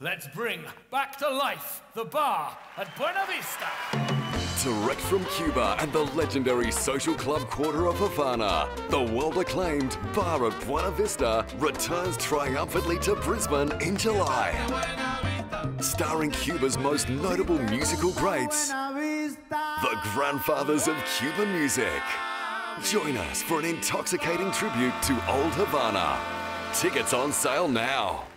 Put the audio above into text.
Let's bring back to life the bar at Buena Vista. Direct from Cuba and the legendary social club quarter of Havana, the world acclaimed Bar at Buena Vista returns triumphantly to Brisbane in July. Starring Cuba's most notable musical greats, the grandfathers of Cuban music. Join us for an intoxicating tribute to Old Havana. Tickets on sale now.